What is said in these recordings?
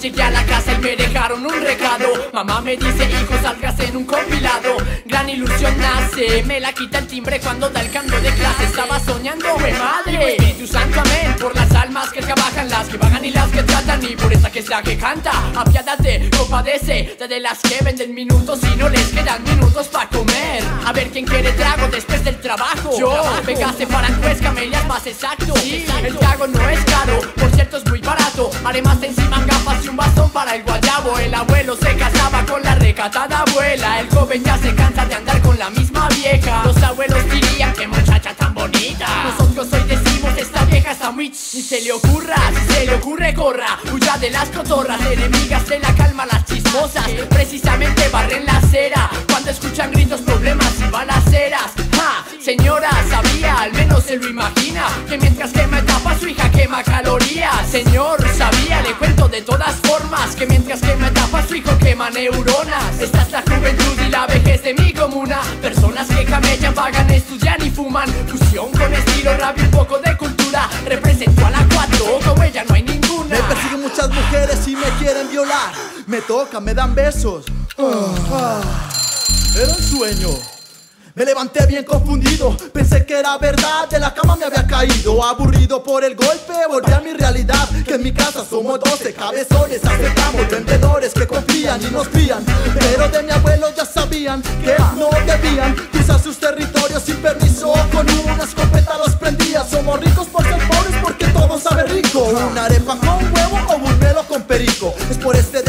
llegué a la casa y me dejaron un recado. Mamá me dice, hijo, salgas en un compilado. Gran ilusión nace, me la quita el timbre cuando da el cambio de clase. Estaba soñando, ¡güey madre! Espíritu Santo, amén Por las almas que trabajan, las que vagan y las que tratan Y por esta que es la que canta. Apiádate, compadece De las que venden minutos y no les quedan minutos para comer. A ver quién quiere trago después del trabajo. Yo, pegase para pues camelias más exacto. Sí, el trago no es caro, por cierto es muy barato. Además encima gafas y un bastón para el guayabo. El abuelo se casaba con la recatada abuela. El joven ya se cansa de andar con la misma vieja. Los abuelos dirían que tan bonita. Nosotros hoy decimos esta vieja está muy ch- Ni se le ocurra, si se le ocurre corra Huya de las cotorras, enemigas de la calma las chismosas. Precisamente barren la acera. Cuando escuchan gritos, problemas y balaceras. ¡Ja! Señora, sabía, al menos se lo imagina. Que mientras quema etapa su hija quema calorías. Señor, de todas formas Que mientras quema etapa su hijo quema neuronas Esta es la juventud y la vejez de mi comuna Personas que camellan, pagan, estudian y fuman Fusión con estilo, y un poco de cultura Represento a la 4, como ella no hay ninguna Me persiguen muchas mujeres y me quieren violar. Me tocan, me dan besos. Ah, era un sueño. Me levanté bien confundido, pensé que era verdad, de la cama me había caído. Aburrido por el golpe, volví a mi realidad. Que en mi casa somos 12 cabezones, aceptamos vendedores que confían y nos fían Pero de mi abuelo ya sabían que no debían cruzar sus territorios sin permiso. Con una escopeta los prendía, somos ricos por ser pobres porque todo sabe rico. Una arepa con huevo o un melo con perico. Es por este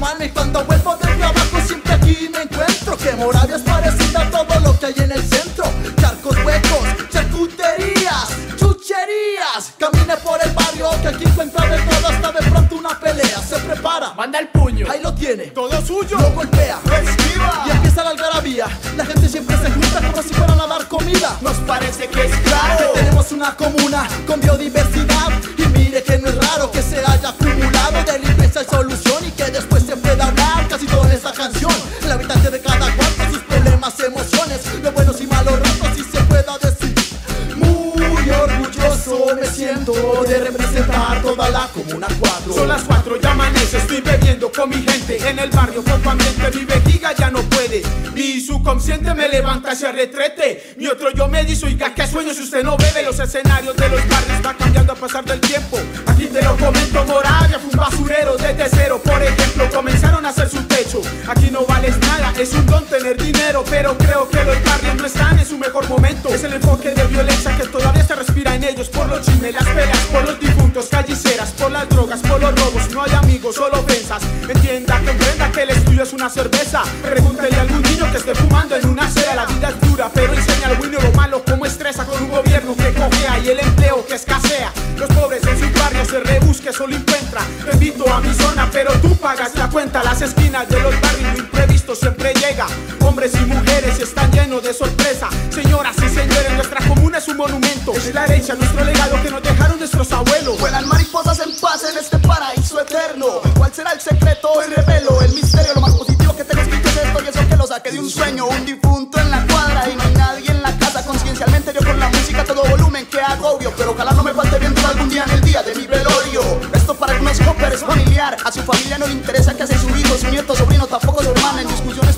Y cuando vuelvo del trabajo siempre aquí me encuentro Que Moravia es parecida a todo lo que hay en el centro Charcos huecos, charcuterías, chucherías Camine por el barrio que aquí encuentra de todo Hasta de pronto una pelea se prepara Manda el puño Ahí lo tiene Todo suyo. lo golpea Lo esquiva. y empieza la algarabía. La gente siempre se junta como si fueran a dar comida. Nos parece que es Que claro. tenemos una comuna con biodiversidad de representar toda la comuna 4. Son las cuatro, ya amanece, estoy bebiendo con mi gente. En el barrio, poco ambiente, mi vejiga ya no puede. Mi subconsciente me levanta hacia retrete Mi otro yo me dice, oiga, qué sueño si usted no bebe Los escenarios de los barrios va cambiando a pasar del tiempo. Aquí te lo comento, Moravia fue un basurero desde cero. Por ejemplo, comenzaron a hacer su techo. Aquí no vales nada, es un don tener dinero Pero creo que los barrios no están en su mejor momento. Es el enfoque de las por los difuntos, calliceras Por las drogas, por los robos, no hay amigos, solo ofensas. Entienda, comprenda que el estudio es una cerveza. Pregúntele a algún niño que esté fumando en una acera La vida es dura, pero enseña al bueno lo malo. Como estresa con un gobierno que cojea Y el empleo que escasea Los pobres en sus barrios se rebusque, solo encuentra. Te a mi zona, pero tú pagas la cuenta. Las esquinas de los barrios, lo imprevisto siempre llega. Hombres y mujeres están llenos de sorpresa. Señoras y señores, nuestra comuna es monumento Es la herencia, nuestro legado que nos dejaron nuestros abuelos Vuelan mariposas en paz en este paraíso eterno. ¿Cuál será el secreto? Hoy revelo el misterio. Lo más positivo que tengo escrito es esto y eso que lo saqué de un sueño. Un difunto en la cuadra y no hay nadie en la casa. Conciencialmente yo con la música todo volumen, que agobio. Pero ojalá no me falte viento algún día en el día de mi velorio. Esto para algunos hoppers es familiar. A su familia no le interesa que hace su hijo, su nieto, sobrino, tampoco su hermana. En discusiones,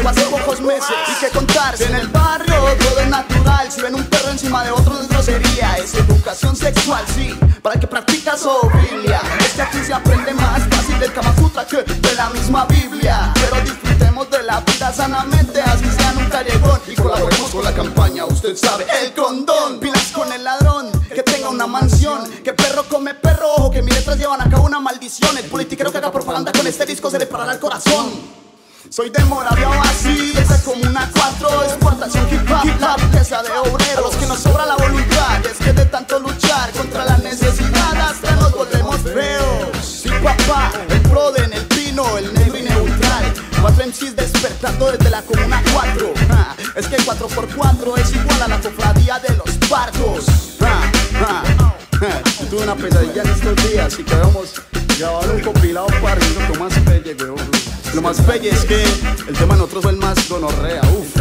otro sobrino que lleva hace pocos meses. Y que contarse en el barrio todo es natural. Si ven un perro encima de otro no es grosería, es educación sexual, sí, para el que practica zoofilia. Es que aquí se aprende más fácil del Kama que de la misma Biblia. Pero disfrutemos de la vida sanamente, así sea un callejón. Y colaboremos con la campaña, usted sabe, el condón. Pilas con el ladrón, que tenga una mansión. Que perro come perro, ojo, que mis letras llevan a cabo una maldición. El politiquero que haga propaganda con este disco se le parará el corazón. Soy de Moravia o así, desde Comuna 4 Exportación hip hop, la riqueza de obreros A los que nos sobra la voluntad, es que de tanto luchar Contra la necesidad hasta nos volvemos feos Sí papá, el proden, el pino, el negro y neutral Cuatro MCs despertando desde la comuna 4. Ah, es que 4x4 es igual a la cofradía de los ah. Tuve una pesadilla en estos días y quedamos grabando un compilado para lo más pelle. Lo más pelle es que el tema de nosotros fue el más gonorrea, uff.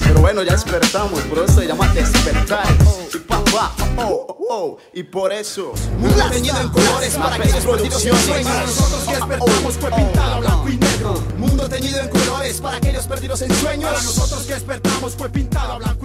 Pero bueno, ya despertamos, por eso se llama despertar. Y pa, pa, oh, oh, oh, y por eso. Mundo teñido en colores para que los perdidos en sueños. Para nosotros que despertamos fue pintado blanco y negro. Mundo teñido en colores para aquellos perdidos en sueños. Para nosotros que despertamos fue pintado blanco